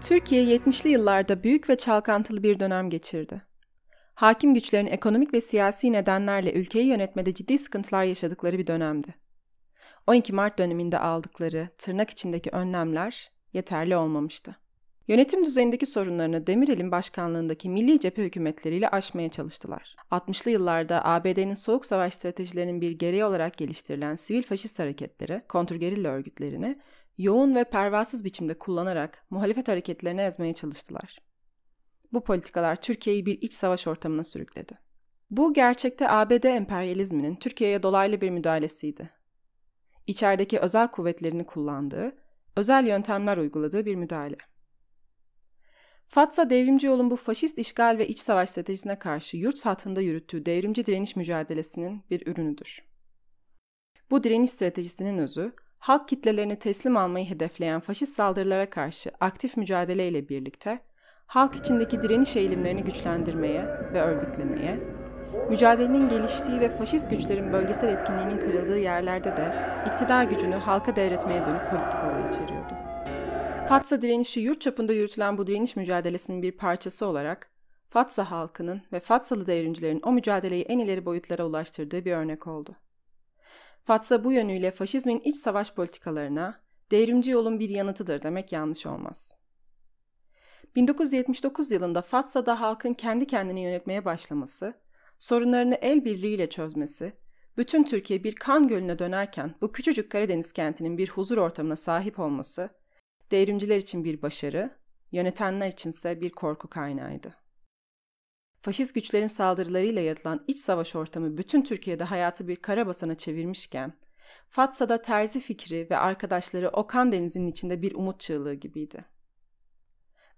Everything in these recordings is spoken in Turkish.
Türkiye 70'li yıllarda büyük ve çalkantılı bir dönem geçirdi. Hakim güçlerin ekonomik ve siyasi nedenlerle ülkeyi yönetmede ciddi sıkıntılar yaşadıkları bir dönemdi. 12 Mart döneminde aldıkları tırnak içindeki önlemler yeterli olmamıştı. Yönetim düzeyindeki sorunlarını Demirel'in başkanlığındaki milli cephe hükümetleriyle aşmaya çalıştılar. 60'lı yıllarda ABD'nin soğuk savaş stratejilerinin bir gereği olarak geliştirilen sivil faşist hareketleri, kontrgerilla örgütlerini yoğun ve pervasız biçimde kullanarak muhalefet hareketlerini ezmeye çalıştılar. Bu politikalar Türkiye'yi bir iç savaş ortamına sürükledi. Bu gerçekte ABD emperyalizminin Türkiye'ye dolaylı bir müdahalesiydi. İçerideki özel kuvvetlerini kullandığı, özel yöntemler uyguladığı bir müdahale. Fatsa devrimci yolun bu faşist işgal ve iç savaş stratejisine karşı yurt satında yürüttüğü devrimci direniş mücadelesinin bir ürünüdür. Bu direniş stratejisinin özü, halk kitlelerini teslim almayı hedefleyen faşist saldırılara karşı aktif mücadeleyle birlikte halk içindeki direniş eğilimlerini güçlendirmeye ve örgütlemeye, mücadelenin geliştiği ve faşist güçlerin bölgesel etkinliğinin kırıldığı yerlerde de iktidar gücünü halka devretmeye dönük politikaları içeriyordu. Fatsa direnişi yurt çapında yürütülen bu direniş mücadelesinin bir parçası olarak Fatsa halkının ve Fatsalı devrimcilerin o mücadeleyi en ileri boyutlara ulaştırdığı bir örnek oldu. Fatsa bu yönüyle faşizmin iç savaş politikalarına devrimci yolun bir yanıtıdır demek yanlış olmaz. 1979 yılında Fatsa'da halkın kendi kendini yönetmeye başlaması, sorunlarını el birliğiyle çözmesi, bütün Türkiye bir kan gölüne dönerken bu küçücük Karadeniz kentinin bir huzur ortamına sahip olması, devrimciler için bir başarı, yönetenler içinse bir korku kaynağıydı. Faşist güçlerin saldırılarıyla yaratılan iç savaş ortamı bütün Türkiye'de hayatı bir kara çevirmişken, Fatsa'da terzi fikri ve arkadaşları o kan denizinin içinde bir umut çığlığı gibiydi.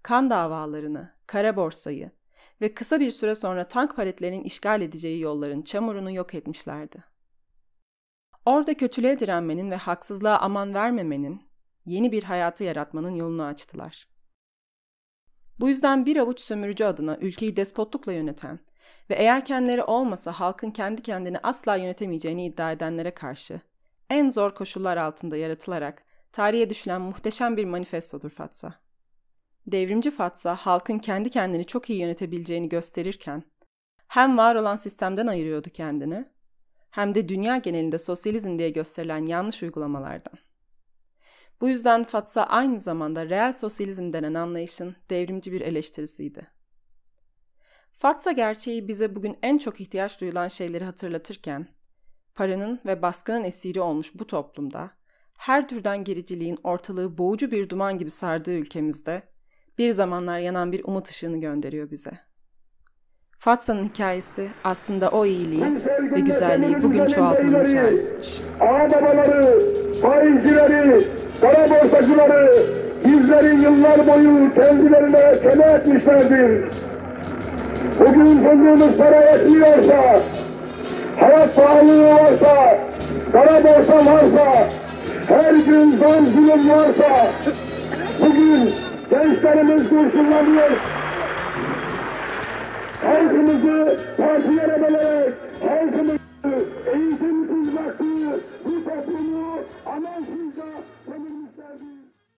Kan davalarını, kara borsayı ve kısa bir süre sonra tank paletlerinin işgal edeceği yolların çamurunu yok etmişlerdi. Orada kötülüğe direnmenin ve haksızlığa aman vermemenin, yeni bir hayatı yaratmanın yolunu açtılar. Bu yüzden bir avuç sömürücü adına ülkeyi despotlukla yöneten ve eğer kendileri olmasa halkın kendi kendini asla yönetemeyeceğini iddia edenlere karşı en zor koşullar altında yaratılarak tarihe düşülen muhteşem bir manifestodur Fatsa. Devrimci Fatsa halkın kendi kendini çok iyi yönetebileceğini gösterirken hem var olan sistemden ayırıyordu kendini hem de dünya genelinde sosyalizm diye gösterilen yanlış uygulamalardan. Bu yüzden Fatsa aynı zamanda reel sosyalizm denen anlayışın devrimci bir eleştirisiydi. Fatsa gerçeği bize bugün en çok ihtiyaç duyulan şeyleri hatırlatırken, paranın ve baskının esiri olmuş bu toplumda, her türden gericiliğin ortalığı boğucu bir duman gibi sardığı ülkemizde, bir zamanlar yanan bir umut ışığını gönderiyor bize. Fatsa'nın hikayesi aslında o iyiliği ve güzelliği bugün çoğaltmanın çaresidir. Ağababaları, faizcileri, kara borsacıları bizlerin yıllar boyu kendilerine keme etmişlerdir. Bugün fundumuz para yetmiyorsa, hayat pahalılığı varsa, kara borsa varsa, her gün zam zulüm varsa, bugün gençlerimiz kurşunlanıyor. Halkımızı partilere bölerek, halkımızı